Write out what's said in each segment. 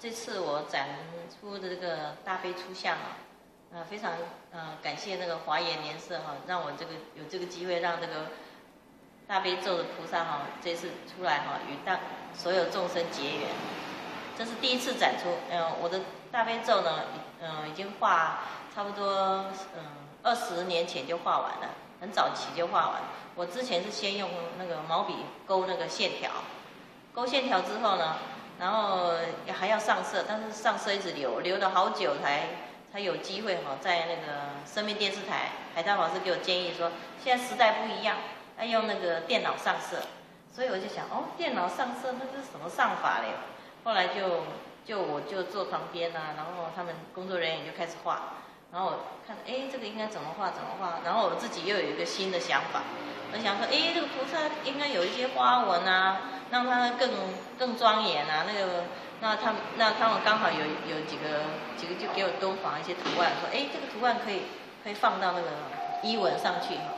这次我展出的这个大悲出相啊，呃，非常呃感谢那个华严莲社哈，让我这个有这个机会让这个大悲咒的菩萨哈，这次出来哈，与大所有众生结缘。这是第一次展出，嗯，我的大悲咒呢，嗯，已经画差不多嗯二十年前就画完了，很早期就画完。我之前是先用那个毛笔勾那个线条，勾线条之后呢。然后还要上色，但是上色一直留，留了好久才才有机会哈，在那个生命电视台，海涛老师给我建议说，现在时代不一样，要用那个电脑上色，所以我就想，哦，电脑上色那是什么上法嘞？后来就就我就坐旁边啊，然后他们工作人员就开始画，然后我看，哎，这个应该怎么画怎么画，然后我自己又有一个新的想法，我想说，哎，这个菩萨应该有一些花纹啊。让它更更庄严啊！那个，那他们那他们刚好有有几个几个就给我多仿一些图案，说哎，这个图案可以可以放到那个衣纹上去哈。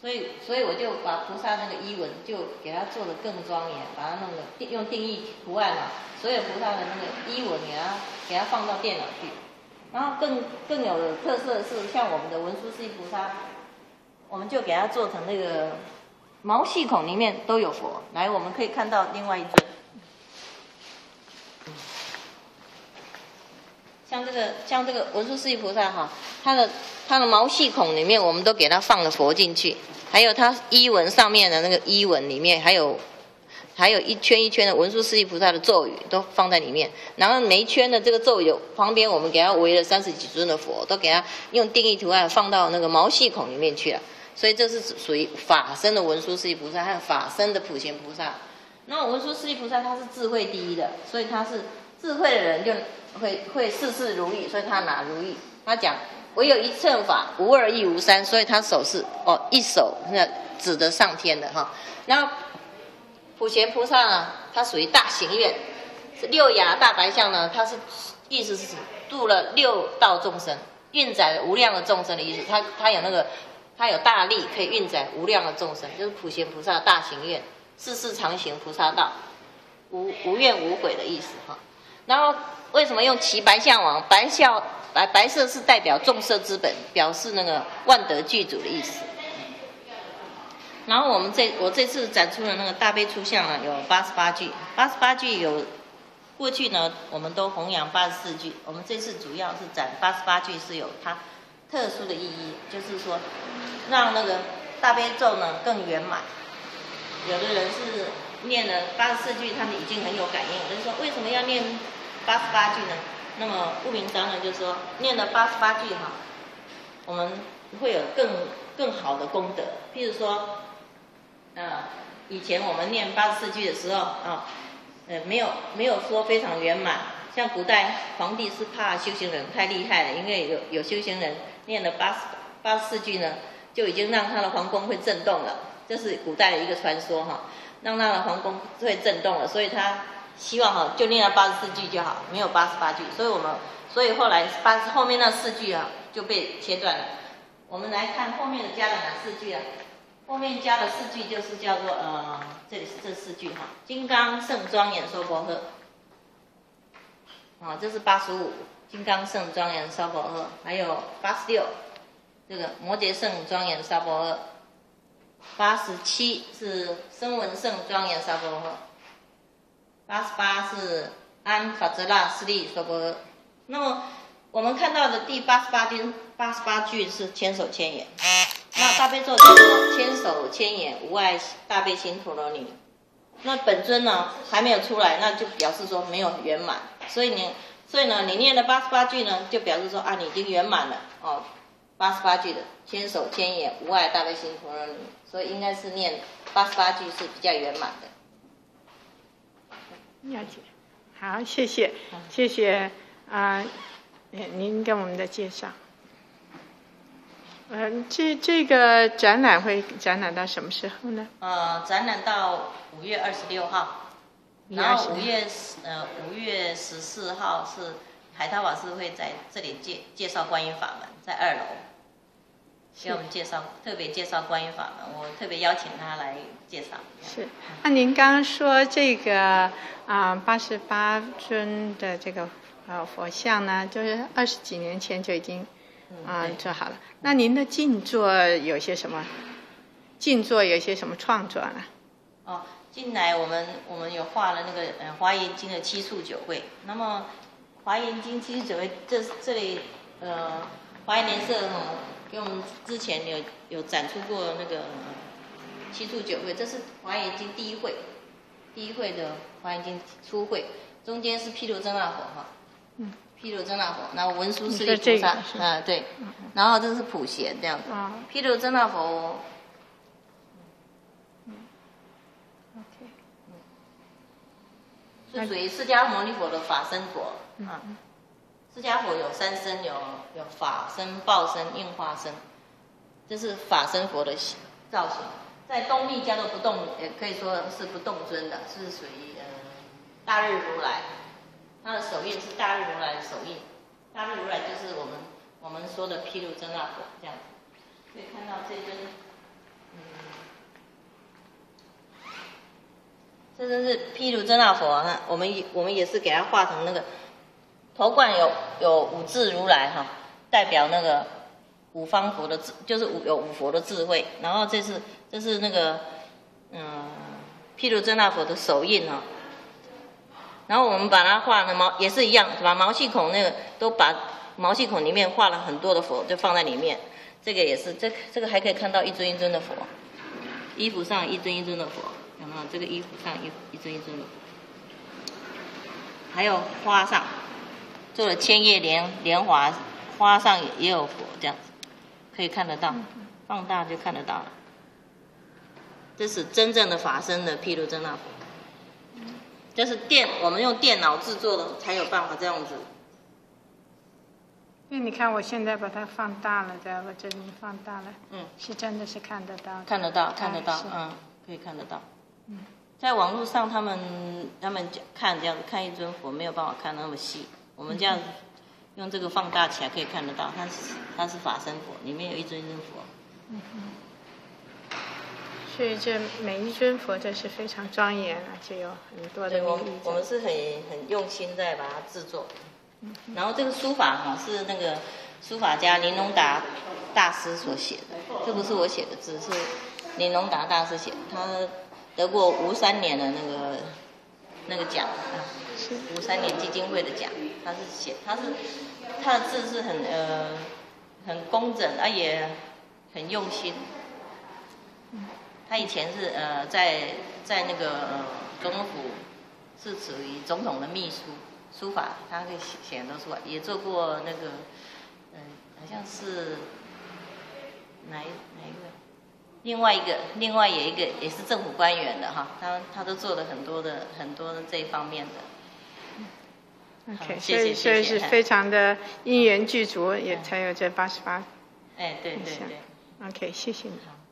所以所以我就把菩萨那个衣纹就给它做的更庄严，把它弄个定用定义图案嘛，所有菩萨的那个衣纹给它给它放到电脑去。然后更更有特色的是，像我们的文殊师利菩萨，我们就给它做成那个。毛细孔里面都有佛，来，我们可以看到另外一尊，像这个像这个文殊师利菩萨哈，它的它的毛细孔里面，我们都给他放了佛进去，还有它衣纹上面的那个衣纹里面，还有还有一圈一圈的文殊师利菩萨的咒语都放在里面，然后每一圈的这个咒语旁边，我们给他围了三十几尊的佛，都给他用定义图案放到那个毛细孔里面去了。所以这是属于法身的文殊师利菩萨和法身的普贤菩萨。那文殊师利菩萨他是智慧第一的，所以他是智慧的人就会会事事如意，所以他哪如意？他讲唯有一乘法，无二亦无三，所以他手是哦一手那指得上天的哈。然后普贤菩萨呢，他属于大行愿，是六牙大白象呢，他是意思是度了六道众生，运载无量的众生的意思。他他有那个。他有大力，可以运载无量的众生，就是普贤菩萨大行愿，世世常行菩萨道，无无怨无悔的意思哈。然后为什么用齐白象王？白象白白色是代表众色之本，表示那个万德具足的意思。然后我们这我这次展出的那个大悲出相呢，有八十八句，八十八句有过去呢，我们都弘扬八十四句，我们这次主要是展八十八句，是有它。特殊的意义就是说，让那个大悲咒呢更圆满。有的人是念了八十四句，他们已经很有感应。就是说，为什么要念八十八句呢？那么不明章呢，就是说，念了八十八句哈，我们会有更更好的功德。譬如说，啊，以前我们念八十四句的时候啊，呃，没有没有说非常圆满。像古代皇帝是怕修行人太厉害了，因为有有修行人。念了八十八十四句呢，就已经让他的皇宫会震动了。这是古代的一个传说哈，让他的皇宫会震动了，所以他希望哈就念了八十四句就好，没有八十八句。所以我们所以后来八后面那四句啊就被切断了。我们来看后面的加了哪四句啊？后面加的四句就是叫做呃，这里是这四句哈，金刚圣庄严娑婆诃。啊，这是八十五。金刚圣庄严娑婆诃，还有八十六，这个摩羯圣庄严娑婆诃，八十七是声闻圣庄严娑婆诃，八十八是安法则那斯利娑婆诃。那么我们看到的第八十八句，八十八句是千手千眼，那大悲咒叫做千手千眼无碍大悲心陀罗尼。那本尊呢还没有出来，那就表示说没有圆满，所以呢。所以呢，你念了八十八句呢，就表示说啊，你已经圆满了哦。八十八句的千手千眼无碍大悲心陀罗尼，所以应该是念八十八句是比较圆满的。了解，好，谢谢，谢谢啊，您跟我们的介绍。嗯，这这个展览会展览到什么时候呢？呃，展览到五月二十六号。然后五月十呃五月十四号是海涛法师会在这里介介绍观音法门，在二楼。给我们介绍，特别介绍观音法门，我特别邀请他来介绍。是，那您刚刚说这个啊八十八尊的这个呃佛像呢，就是二十几年前就已经啊对做好了。那您的静坐有些什么？静坐有些什么创作呢？哦，近来我们我们有画了那个呃《华严经》的七宿九会。那么《华严经》七宿九会，这这里呃华严联社哈给我们之前有有展出过那个七宿九会，这是《华严经》第一会，第一会的《华严经》初会，中间是毗卢遮那佛哈。嗯。毗卢遮那佛，然后文殊师利菩萨，是啊对，然后这是普贤这样。子。啊毗卢遮那佛，OK，是属于释迦牟尼佛的法身佛。嗯。啊。释迦佛有三身，有有法身、报身、应化身，这是法身佛的造型。在东密叫做不动，也可以说是不动尊的，是属于呃大日如来，他的手印是大日如来的手印。大日如来就是我们我们说的毗卢遮那佛这样。可以看到这尊，嗯，这真是毗卢遮那佛啊！我们我们也是给它画成那个头冠有有五智如来哈，代表那个五方佛的智，就是五有五佛的智慧。然后这是这是那个嗯毗卢遮那佛的手印哈。然后我们把它画的毛也是一样，把毛细孔那个都把毛细孔里面画了很多的佛，就放在里面。这个也是，这这个还可以看到一尊一尊的佛，衣服上一尊一尊的佛，有没有？这个衣服上一一尊一尊的佛，还有花上做了千叶莲莲华，花上也有佛，这样子可以看得到，放大就看得到了。这是真正的法身的毗卢遮那佛，这是电我们用电脑制作的，才有办法这样子。因为你看我现在把它放大了，在我这里放大了，嗯，是真的是看得到。看得到，看得到是，嗯，可以看得到。嗯在网络上，他们他们讲看这样子看一尊佛，没有办法看那么细。我们这样子用这个放大起来，可以看得到，它是它是法身佛，里面有一尊一尊佛。所以这每一尊佛都是非常庄严，而且有很多的对，我们我们是很很用心在把它制作。然后这个书法哈是那个书法家林荣达大师所写的，这不是我写的字，是林荣达大师写的，他得过吴三年的那个那个奖啊，吴三年基金会的奖，他是写他是他的字是很呃很工整，啊也很用心。他以前是呃在在那个呃总统府是属于总统的秘书，书法他可以写写很多书法，也做过那个嗯、好像是哪一哪一个，另外一个另外有一个也是政府官员的哈，他他都做了很多的很多的这一方面的。OK，谢谢以所以谢谢是非常的因缘具足，也才有这八十八。哎，对对对，OK，谢谢你。好。